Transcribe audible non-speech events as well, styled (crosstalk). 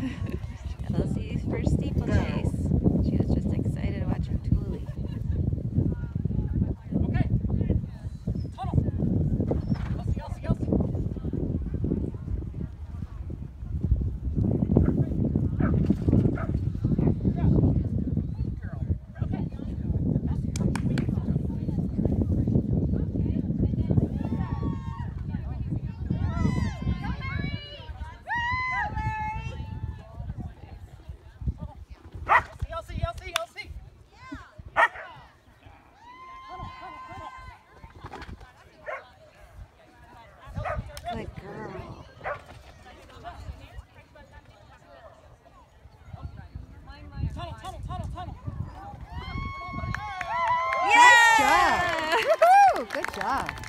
(laughs) and I'll see you for steeplechase. Tunnel, tunnel, tunnel, tunnel. Yeah! Nice job. Woohoo! Good job.